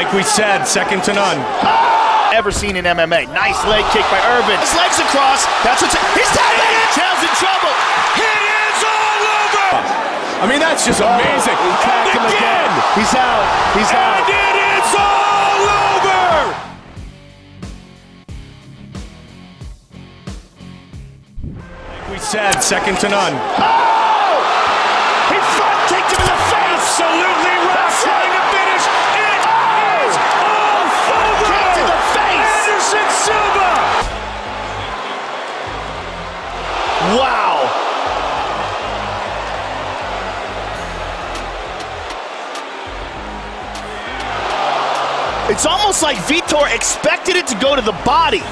Like we said, second to none. Ever seen in MMA. Nice leg kick by Irvin. His legs across. That's what's. He's tapping it. Chael's in trouble. It is all over. I mean, that's just amazing. Oh, he tapped him again. He's out. He's out. And it is all over. Like we said, second to none. Oh! He front kicked him in the face. Absolutely Wow. It's almost like Vitor expected it to go to the body.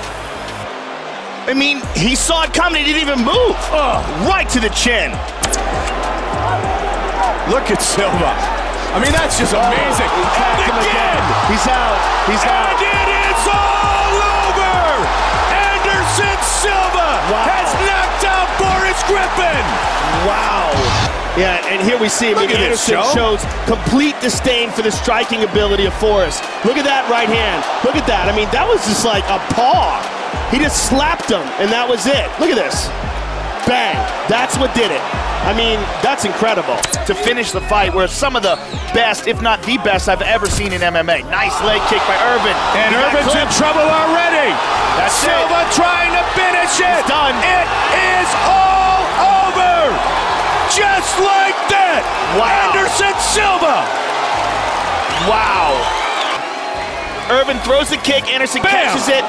I mean, he saw it coming, he didn't even move. Right to the chin. Look at Silva. I mean, that's just amazing. He tapped him again. He's out. He's out. And it is Yeah, and here we see him. Look at this, Anderson Joe. shows complete disdain for the striking ability of Forrest. Look at that right hand. Look at that. I mean, that was just like a paw. He just slapped him, and that was it. Look at this. Bang. That's what did it. I mean, that's incredible. To finish the fight, where some of the best, if not the best, I've ever seen in MMA. Nice leg kick by Irvin. And He Irvin's in trouble already. That's Silva trying to finish it. It's done. It is all over. Just like that. Wow. Anderson Silva. Wow. Irvin throws the kick. Anderson Bam. catches it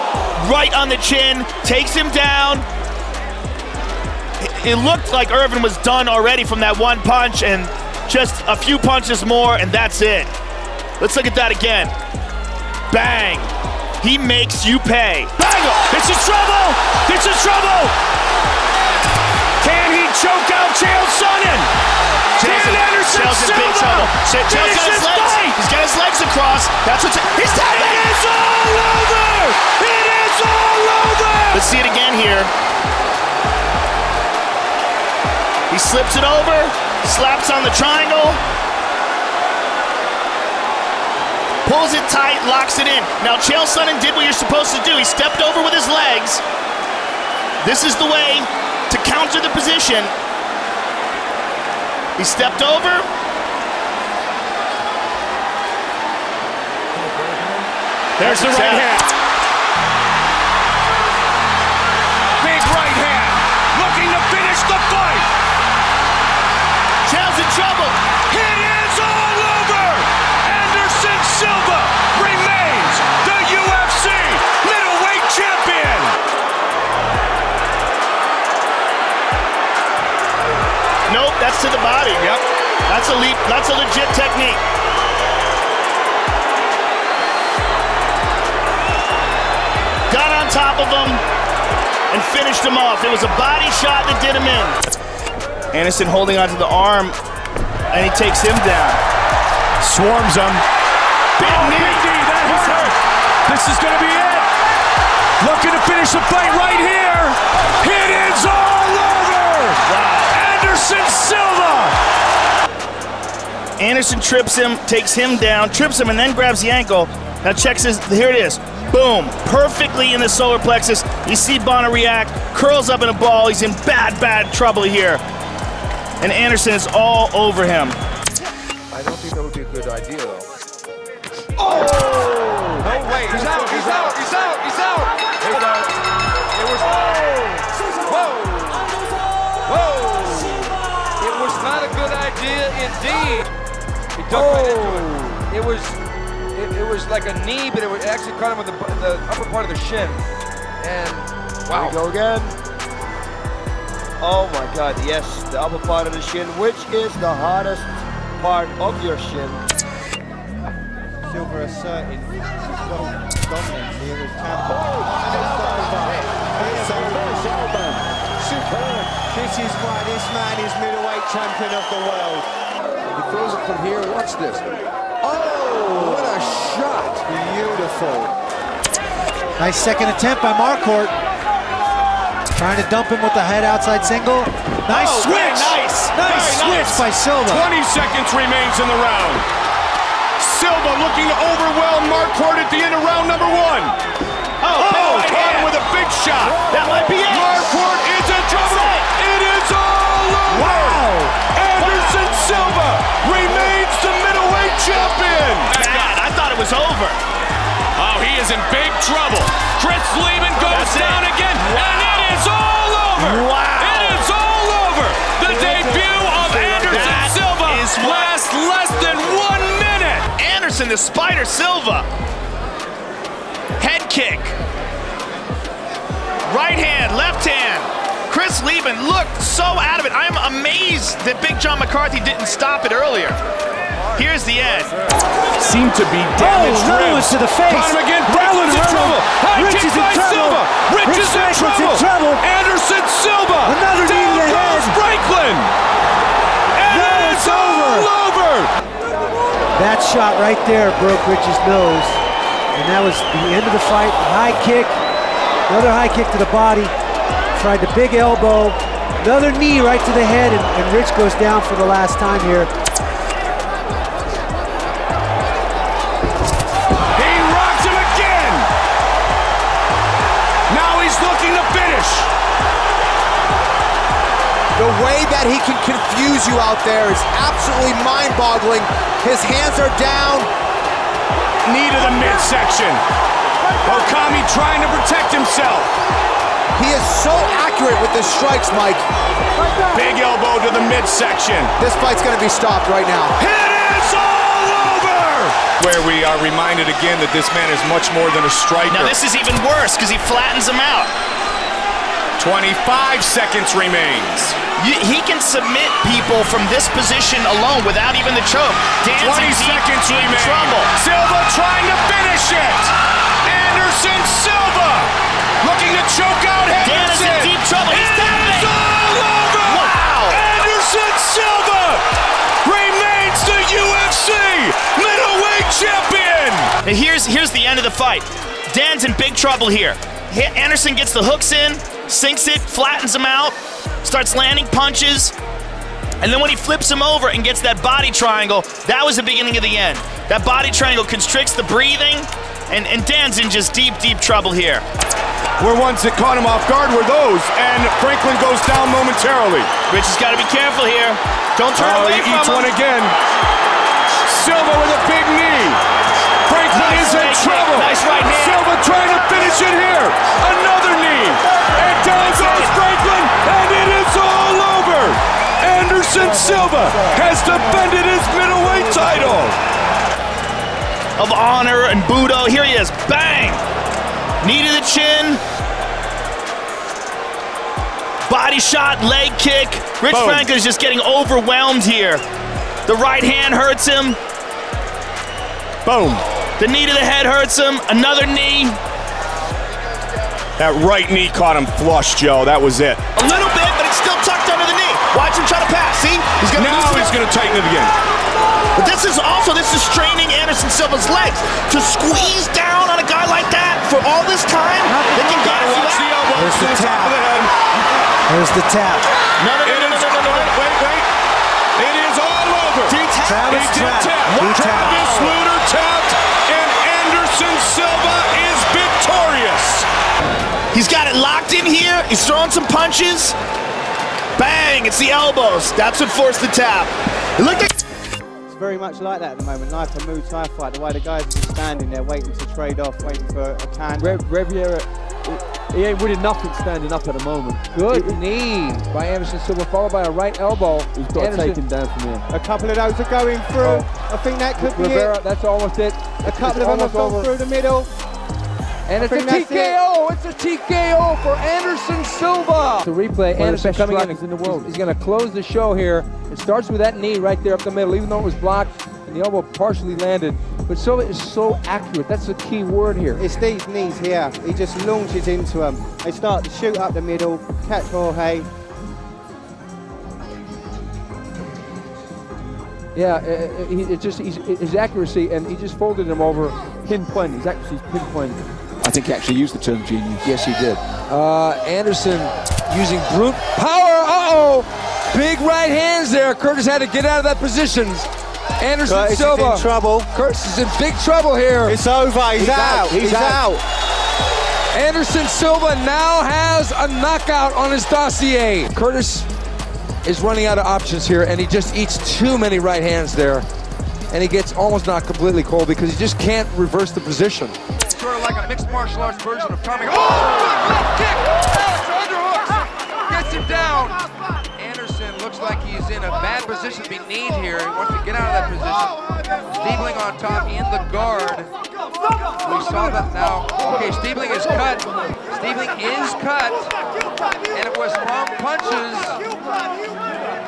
right on the chin, takes him down. It- looked like Irvin was done already from that one punch, and just a few punches more, and that's it. Let's look at that again. Bang. He makes you pay. Bang! This is trouble. This is trouble. Big trouble. Cha- finish got his legs. fight? He's got his legs across. That's what's. He's tapping It it. is all over. It is all over. Let's see it again here. He slips it over, slaps on the triangle, pulls it tight, locks it in. Now, Chael Sonnen did what you're supposed to do. He stepped over with his legs. This is the way to counter the position. He stepped over. There's the right hand. Big right hand. Looking to finish the fight. Chael's in trouble. It is all over. Anderson Silva remains the UFC middleweight champion. Nope, that's to the body. Yep. That's a leap. That's a legit technique. Top of him and finished him off. It was a body shot that did him in. Anderson holding onto the arm, and he takes him down. Swarms him. Big knee. That hurt. This is going to be it. Looking to finish the fight right here. It is all over. Anderson Silva. Anderson trips him, takes him down, trips him, and then grabs the ankle. Now checks his. Here it is. Boom. Perfectly in the solar plexus. You see Bonnar react, curls up in a ball. He's in bad, bad trouble here. And Anderson is all over him. I don't think that would be a good idea, though. Oh! No way. He's out. He's out. He's out. He's out. He's out. It was. Oh! Whoa. Whoa. It was not a good idea indeed. He ducked right into it. Oh! It was. It, it was like a knee, but it was- actually caught him with the, the upper part of the shin. And Here wow. we go again. Oh my God! Yes, the upper part of the shin, which is the hardest part of your shin. Silva asserting his dom- dominance here as Tampa. Oh, Superb. This is why this man is middleweight champion of the world. He throws it from here. Watch this. What a shot. Beautiful. Nice second attempt by Marquardt. Trying to dump him with the head outside single. Nice oh, switch. Nice. Nice very switch nice. by Silva. 20 seconds remains in the round. Silva looking to overwhelm Marquardt at the end of round number one. Oh, oh caught with a big shot. That might be it. Marquardt is a drummer. Oh, in big trouble. Chris Leben goes That's it. down again, and it is all over. Wow. It is all over. The debut of Anderson That Silva is lasts less than one minute. Anderson, the Spider Silva. Head kick. Right hand, left hand. Chris Leben looked so out of it. I'm amazed that Big John McCarthy didn't stop it earlier. Here's the end. Seem to be damaged another one ribs. to the face. Caught again. That one Rich is in trouble. High Rich kick is in by trouble. Silva. Rich, Rich is in Franklin's in trouble. trouble. Anderson Silva. Another knee Down to the goes head. Franklin. And Now it's it's all over. That shot right there broke Rich's nose. And that was the end of the fight. High kick. Another high kick to the body. Tried the big elbow. Another knee right to the head. And, and Rich goes down for the last time here. He rocks him again. Now he's looking to finish. The way that he can confuse you out there is absolutely mind-boggling. His hands are down. Knee to the midsection. Okami trying to protect himself. He is so accurate with his strikes, Mike. Big elbow to the midsection. This fight's going to be stopped right now. It is all over! Where we are reminded again that this man is much more than a striker. Now this is even worse because he flattens him out. 25 seconds remains. You, he can submit people from this position alone without even the choke. 20 seconds deep remain. trouble. Silva trying to finish it. Champion. And here's here's the end of the fight. Dan's in big trouble here. Anderson gets the hooks in, sinks it, flattens him out, starts landing punches. And then when he flips him over and gets that body triangle, that was the beginning of the end. That body triangle constricts the breathing, and, and Dan's in just deep, deep trouble here. Where ones that caught him off guard were those, and Franklin goes down momentarily. Rich has got to be careful here. Don't turn Oh, away each from one again. Silva with a Anderson Silva has defended his middleweight title. of honor and Budo. Here he is. Bang! Knee to the chin. Body shot, leg kick. Rich Boom. Franklin is just getting overwhelmed here. The right hand hurts him. Boom. The knee to the head hurts him. Another knee. That right knee caught him flush, Joe. That was it. A little Watch him try to pass. See? He's gonna Now he's going to tighten it again. But this is also this is straining Anderson Silva's legs. To squeeze down on a guy like that for all this time, they can gas you Watch the elbow There's the the tap. the. There's the tap. No, no, no, It no, no, is, no, no, no. wait, wait. It is all over. Did he tap? Travis He did tap. He tapped. Travis Lutter tapped, and Anderson Silva is victorious. He's got it locked in here. He's throwing some punches. Bang! It's the elbows. That's what forced the tap. It looked like It's very much like that at the moment. Like a Muay Thai fight, the way the guys are just standing there waiting to trade off, waiting for a can. Rev, Rivera, he ain't winning nothing standing up at the moment. Good knee by Anderson Silva, followed by a right elbow. He's got to Anderson, take him down from here. A couple of those are going through. Oh. I think that could be Rivera, it. that's almost it. A couple of them have gone through the middle. And it's a think that's it. TKO. It's a TKO for Anderson Silva. To replay, the Anderson coming in. in the world. He's, going to close the show here. It starts with that knee right there up the middle, even though it was blocked and the elbow partially landed. But Silva is so accurate. That's the key word here. It's these knees here. He just launches into them. They start to shoot up the middle, catch Jorge. Yeah, uh, uh, it just he's, his accuracy, and he just folded him over. Pinpoint. His accuracy's pinpoint. I think he actually used the term genius. Yes, he did. Uh, Anderson using brute power. Uh-oh! Big right hands there. Curtis had to get out of that position. Anderson Curtis is Silva. in trouble. Curtis is in big trouble here. It's over. He's, out. He's, out. Anderson Silva now has a knockout on his dossier. Curtis is running out of options here, and he just eats too many right hands there. And he gets almost not completely cold because he just can't reverse the position. Sort of like a mixed martial arts version of Tommy. Oh, good oh, left kick! Alex underhooks, gets him down. Anderson looks like he's in a bad position to be kneed here. He wants to get out of that position. Stiebling on top in the guard. We saw that now. Okay, Stiebling is cut. Stiebling is cut. And it was from punches.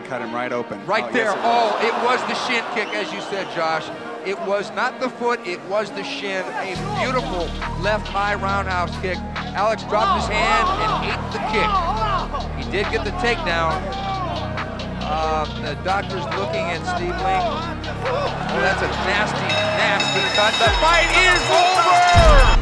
Cut him right open. Right Oh, there. yes, Oh, it was the shin kick, as you said, Josh. It was not the foot, it was the shin. A beautiful left high roundhouse kick. Alex dropped his hand and ate the kick. He did get the takedown. Uh, the doctor's looking at Stiebling. Oh, that's a nasty, nasty cut. The fight is over!